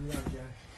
I'm not gay.